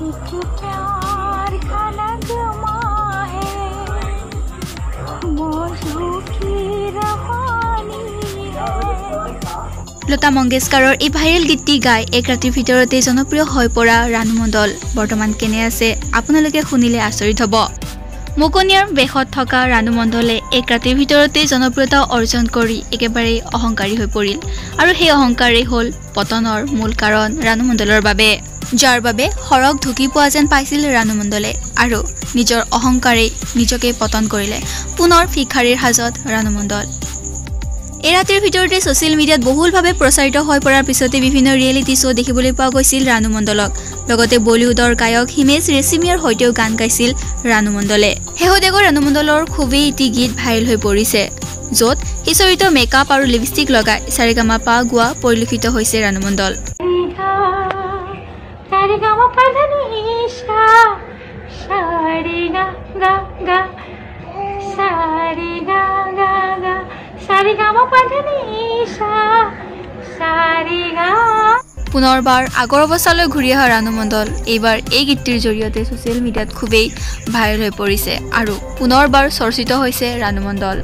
एक प्यार का नगमा है मौजू की रवानी है লতা মংগেশকাৰৰ এই ভাইৰেল গীতটি গাই এক ৰাতিৰ ভিতৰতে জনপ্ৰিয় হৈ পৰা ৰাণু মণ্ডল বৰ্তমান কেনে আছে আপোনালোকে শুনিলে আচৰিত হ'ব মুকনিয়াৰ বেশত থকা ৰাণু মণ্ডলে এক ৰাতিৰ ভিতৰতে জনপ্ৰিয়তা অৰ্জন কৰি একেবাৰে অহংকাৰী হৈ পৰিল আৰু সেই অহংকাৰেই হ'ল পতনৰ মূল কাৰণ ৰাণু মণ্ডলৰ বাবে যাৰ বাবে সৰগ ঢুকি পোৱা যেন পাইছিল ৰাণু মণ্ডলে আৰু নিজৰ অহংকাৰেই নিজকে পতন কৰিলে পুনৰ ভিক্ষাৰীৰ সাজত ৰাণু মণ্ডল। এই ৰাতিৰ ভিতৰতে ছ'চিয়েল মিডিয়াত বহুলভাৱে প্ৰচাৰিত হৈ পৰাৰ পিছতে বিভিন্ন ৰিয়েলিটি শ্ব' দেখিবলৈ পোৱা গৈছিল ৰাণু মণ্ডলক। লগতে বলিউডৰ গায়ক হিমেশ ৰেচিমিয়াৰ সৈতেও গান গাইছিল ৰাণু মণ্ডলে। শেহতীয়াকৈ ৰাণু মণ্ডলৰ খুবেই এটি গীত ভাইৰেল হৈ পৰিছে য'ত সিঁচৰিত মেকআপ আৰু লিপষ্টিক লগাই চাৰিগামা পা গোৱা পৰিলক্ষিত হৈছে গা মা পা ধা নি সা সা রে গা গা গা সা রে গা গা গা সা রে গা পুনৰবাৰ আগৰ অৱস্থালৈ ঘূৰি অহা ৰাণুমণ্ডল এইবাৰ এই গীতটিৰ জৰিয়তে ছ'চিয়েল মিডিয়াত খুবেই ভাইৰেল হৈ পৰিছে আৰু পুনৰবাৰ চৰ্চিত হৈছে ৰাণুমণ্ডল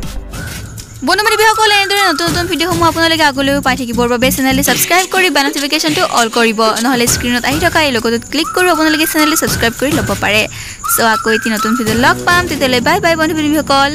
বন্ধুবান্ধৱীসকল এনেদৰে নতুন নতুন ভিডিঅ'সমূহ আপোনালোকে আগলৈও পাই থাকিবৰ বাবে চেনেলটো ছাবস্ক্ৰাইব কৰি বা নটিফিকেশ্যনটো অল কৰিব। নহ'লে স্ক্ৰীণত আহি থকা এই লগটোত ক্লিক কৰি আপোনালোকে চেনেলটো ছাবস্ক্ৰাইব কৰি ল'ব পাৰে। চ' আকৌ এটি নতুন ভিডিঅ' লগ পাম। তেতিয়াহ'লে বাই বাই বন্ধু বান্ধৱীসকল